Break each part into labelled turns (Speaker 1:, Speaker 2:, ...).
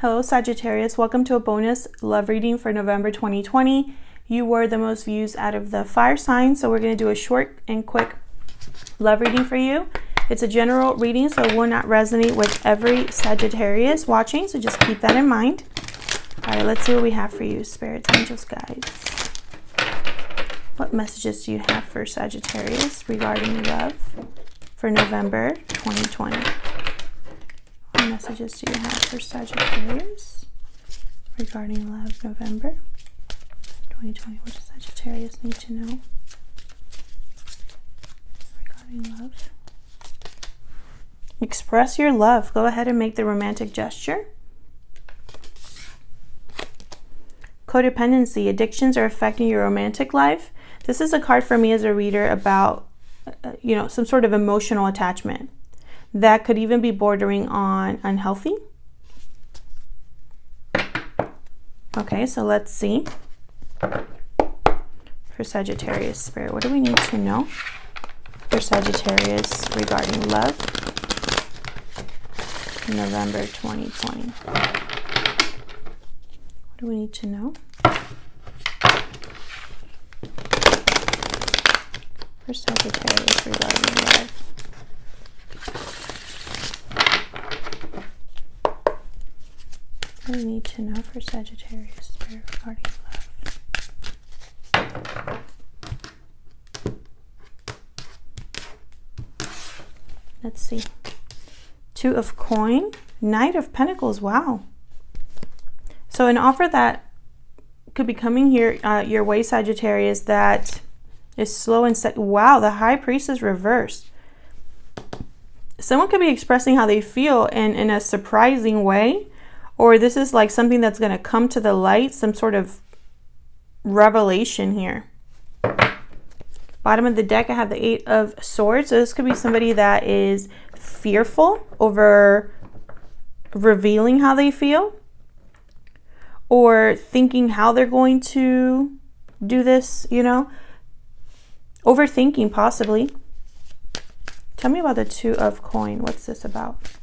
Speaker 1: Hello, Sagittarius. Welcome to a bonus love reading for November 2020. You were the most views out of the fire signs, so we're going to do a short and quick love reading for you. It's a general reading, so it will not resonate with every Sagittarius watching, so just keep that in mind. All right, let's see what we have for you, spirits, angels, guides. What messages do you have for Sagittarius regarding love for November 2020? Messages do you have for Sagittarius regarding love November 2020? What does Sagittarius need to know regarding love? Express your love. Go ahead and make the romantic gesture. Codependency. Addictions are affecting your romantic life. This is a card for me as a reader about, uh, you know, some sort of emotional attachment that could even be bordering on unhealthy. Okay, so let's see. For Sagittarius Spirit, what do we need to know for Sagittarius regarding love? November 2020. What do we need to know? For Sagittarius regarding love. What do we need to know for Sagittarius spirit regarding love? Let's see. Two of coin, Knight of Pentacles. Wow. So an offer that could be coming here uh, your way, Sagittarius, that is slow and set. Wow, the High Priestess reversed. Someone could be expressing how they feel in, in a surprising way, or this is like something that's going to come to the light, some sort of revelation here. Bottom of the deck, I have the Eight of Swords. So this could be somebody that is fearful over revealing how they feel or thinking how they're going to do this, you know, overthinking possibly. Tell me about the Two of Coin. What's this about?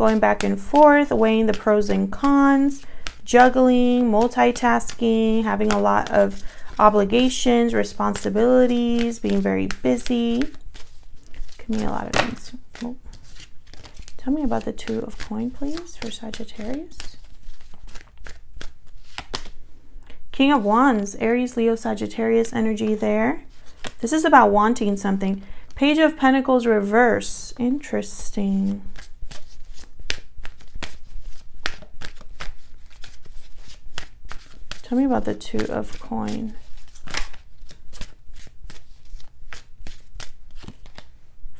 Speaker 1: Going back and forth, weighing the pros and cons, juggling, multitasking, having a lot of obligations, responsibilities, being very busy. Give me a lot of things. Oh. Tell me about the Two of Coin, please, for Sagittarius. King of Wands, Aries, Leo, Sagittarius energy there. This is about wanting something. Page of Pentacles reverse. Interesting. Tell me about the Two of Coin.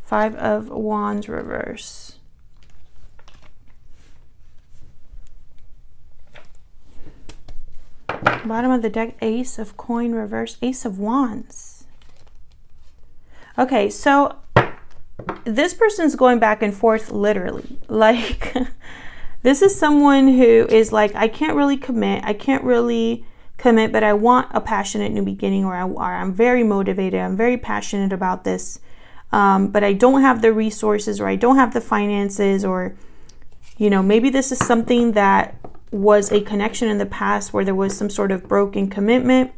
Speaker 1: Five of Wands reverse. Bottom of the deck, Ace of Coin reverse, Ace of Wands. Okay, so this person's going back and forth literally. Like, this is someone who is like, I can't really commit. I can't really commit, but I want a passionate new beginning, or, I, or I'm very motivated. I'm very passionate about this um, but I don't have the resources or I don't have the finances or, you know, maybe this is something that was a connection in the past where there was some sort of broken commitment.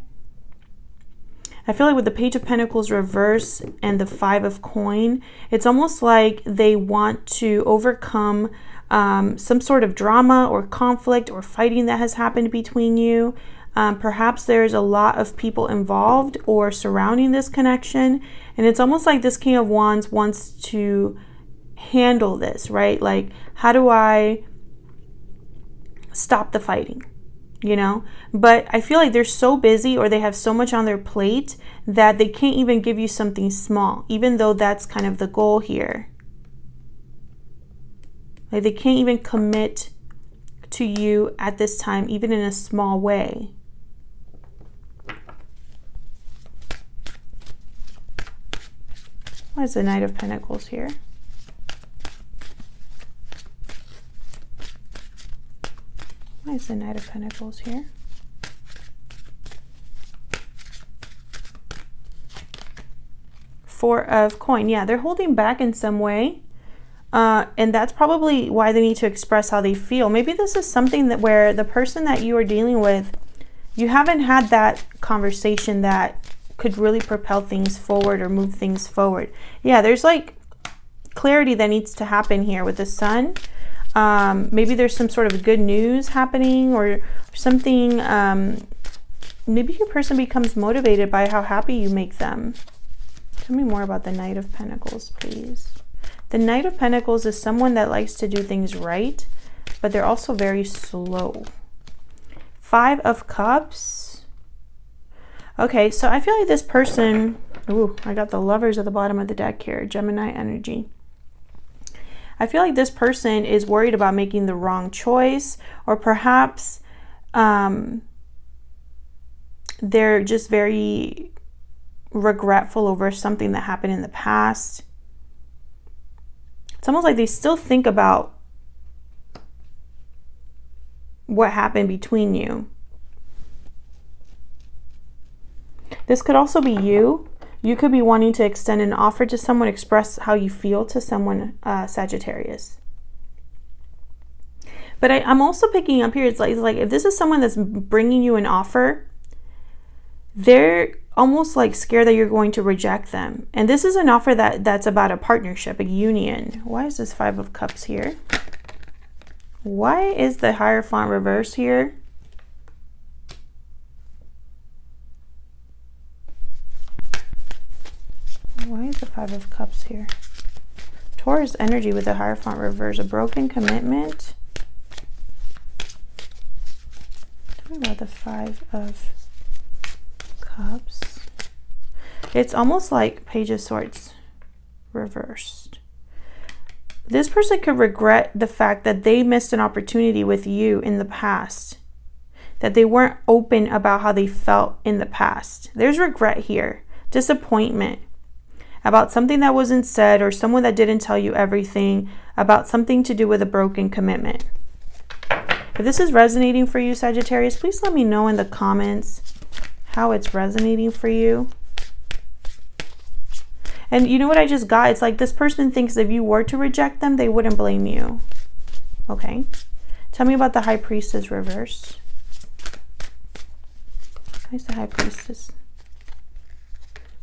Speaker 1: I feel like with the Page of Pentacles reverse and the Five of Coin, it's almost like they want to overcome um, some sort of drama or conflict or fighting that has happened between you. Um, perhaps there's a lot of people involved or surrounding this connection. And it's almost like this King of Wands wants to handle this, right? Like, how do I stop the fighting? You know? But I feel like they're so busy or they have so much on their plate that they can't even give you something small, even though that's kind of the goal here. Like, they can't even commit to you at this time, even in a small way. Why is the Knight of Pentacles here? Why is the Knight of Pentacles here? Four of coin. Yeah, they're holding back in some way. Uh, and that's probably why they need to express how they feel. Maybe this is something that where the person that you are dealing with, you haven't had that conversation that could really propel things forward or move things forward. Yeah, there's like clarity that needs to happen here with the sun. Um, maybe there's some sort of good news happening or something. Um, maybe your person becomes motivated by how happy you make them. Tell me more about the Knight of Pentacles, please. The Knight of Pentacles is someone that likes to do things right, but they're also very slow. Five of Cups. Okay, so I feel like this person... Ooh, I got the lovers at the bottom of the deck here. Gemini energy. I feel like this person is worried about making the wrong choice, or perhaps um, they're just very regretful over something that happened in the past it's almost like they still think about what happened between you. This could also be you. You could be wanting to extend an offer to someone, express how you feel to someone, uh, Sagittarius. But I, am also picking up here, it's like, it's like if this is someone that's bringing you an offer, they're almost like scared that you're going to reject them. And this is an offer that that's about a partnership, a union. Why is this 5 of cups here? Why is the Hierophant reverse here? Why is the Five of Cups here? Taurus energy with the Hierophant reverse. A broken commitment. Talking about the Five of Cups. It's almost like Page of Swords reversed. This person could regret the fact that they missed an opportunity with you in the past, that they weren't open about how they felt in the past. There's regret here, disappointment about something that wasn't said or someone that didn't tell you everything, about something to do with a broken commitment. If this is resonating for you, Sagittarius, please let me know in the comments how it's resonating for you. And you know what I just got? It's like this person thinks if you were to reject them, they wouldn't blame you. Okay. Tell me about the High Priestess reverse. Where's the High Priestess?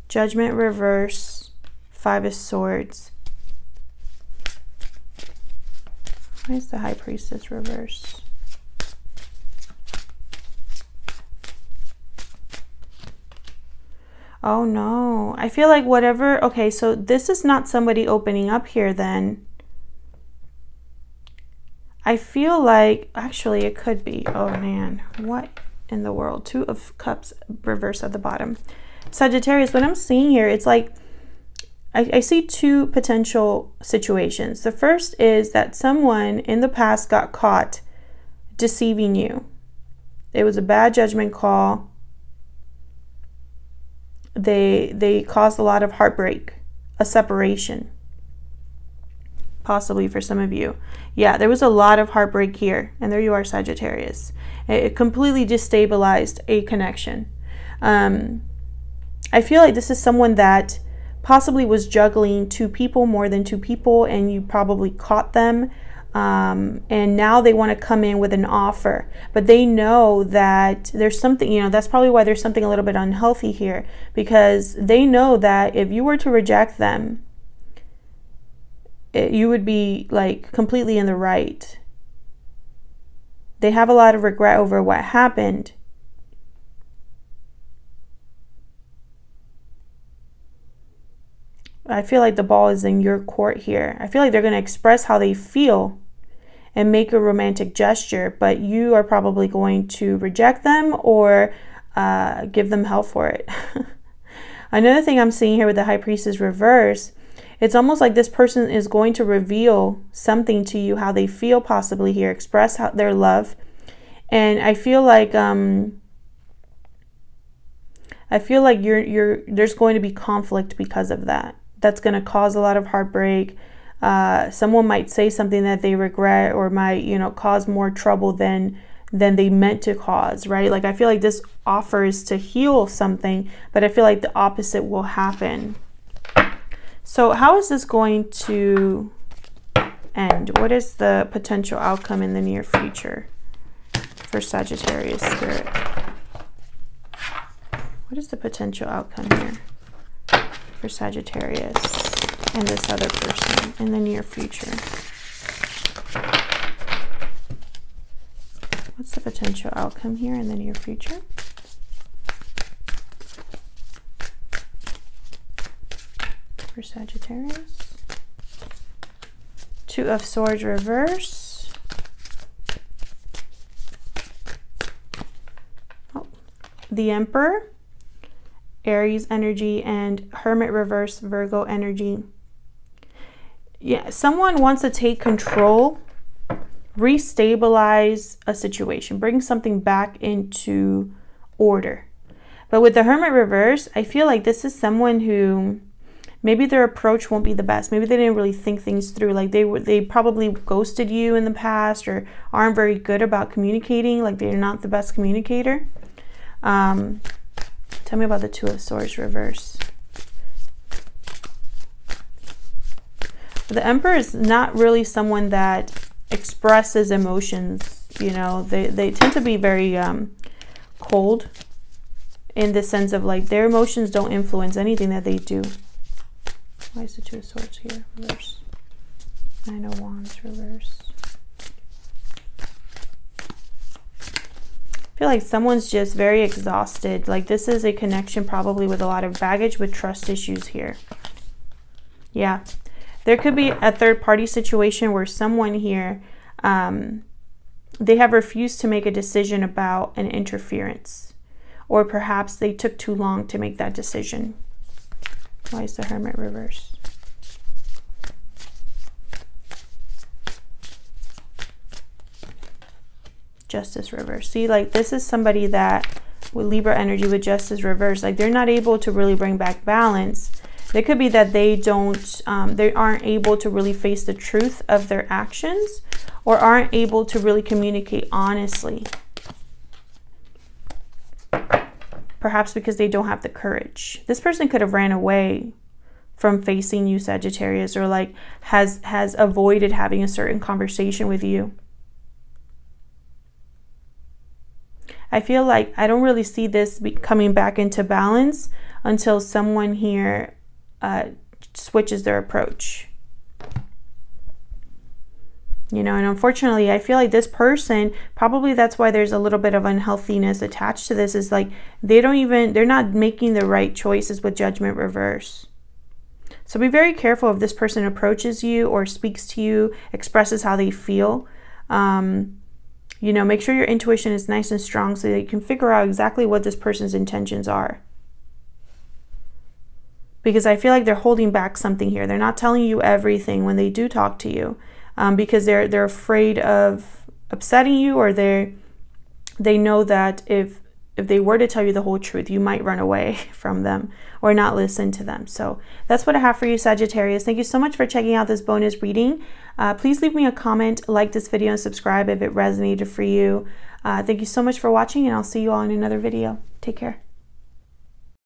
Speaker 1: Judgment reverse. Five of Swords. Where's the High Priestess reverse? Oh no. I feel like whatever. Okay, so this is not somebody opening up here then. I feel like actually it could be. Oh man. What in the world? Two of cups reverse at the bottom. Sagittarius, what I'm seeing here, it's like I, I see two potential situations. The first is that someone in the past got caught deceiving you. It was a bad judgment call they they caused a lot of heartbreak, a separation. Possibly for some of you. Yeah, there was a lot of heartbreak here. And there you are, Sagittarius. It completely destabilized a connection. Um, I feel like this is someone that possibly was juggling two people more than two people, and you probably caught them. Um, and now they want to come in with an offer. But they know that there's something you know that's probably why there's something a little bit unhealthy here. Because they know that if you were to reject them it, you would be like completely in the right. They have a lot of regret over what happened I feel like the ball is in your court here. I feel like they're going to express how they feel and make a romantic gesture, but you are probably going to reject them or uh, give them hell for it. Another thing I'm seeing here with the High Priestess reverse, it's almost like this person is going to reveal something to you, how they feel possibly here, express how, their love. And I feel like um, I feel like you're you're there's going to be conflict because of that that's going to cause a lot of heartbreak. Uh, someone might say something that they regret or might, you know, cause more trouble than than they meant to cause, right? Like I feel like this offers to heal something, but I feel like the opposite will happen. So how is this going to end? What is the potential outcome in the near future for Sagittarius spirit? What is the potential outcome here for Sagittarius and this other person in the near future? What's the potential outcome here in the near future? For Sagittarius. Two of Swords reverse. Oh, the Emperor. Aries energy and Hermit reverse Virgo energy. Yeah, someone wants to take control, restabilize a situation, bring something back into order. But with the Hermit reverse, I feel like this is someone who maybe their approach won't be the best. Maybe they didn't really think things through. Like they were, they probably ghosted you in the past or aren't very good about communicating. Like they're not the best communicator. Um, Tell me about the Two of Swords reverse. The Emperor is not really someone that expresses emotions. You know, they, they tend to be very um, cold in the sense of like their emotions don't influence anything that they do. Why is the Two of Swords here? Reverse. Nine of Wands reverse. Feel like someone's just very exhausted. Like this is a connection probably with a lot of baggage with trust issues here. Yeah. There could be a third party situation where someone here, um, they have refused to make a decision about an interference. Or perhaps they took too long to make that decision. Why is the Hermit reverse? Justice reverse. See, like this is somebody that with Libra energy with Justice reverse, like they're not able to really bring back balance. It could be that they don't, um, they aren't able to really face the truth of their actions or aren't able to really communicate honestly. Perhaps because they don't have the courage. This person could have ran away from facing you, Sagittarius, or like has has avoided having a certain conversation with you. I feel like I don't really see this coming back into balance until someone here uh, switches their approach. You know, and unfortunately, I feel like this person, probably that's why there's a little bit of unhealthiness attached to this, is like they don't even, they're not making the right choices with judgment reverse. So be very careful if this person approaches you or speaks to you, expresses how they feel. Um, you know, make sure your intuition is nice and strong so that you can figure out exactly what this person's intentions are. Because I feel like they're holding back something here. They're not telling you everything when they do talk to you um, because they're they're afraid of upsetting you or they they know that if if they were to tell you the whole truth, you might run away from them or not listen to them. So that's what I have for you, Sagittarius. Thank you so much for checking out this bonus reading. Uh, please leave me a comment, like this video, and subscribe if it resonated for you. Uh, thank you so much for watching, and I'll see you all in another video. Take care.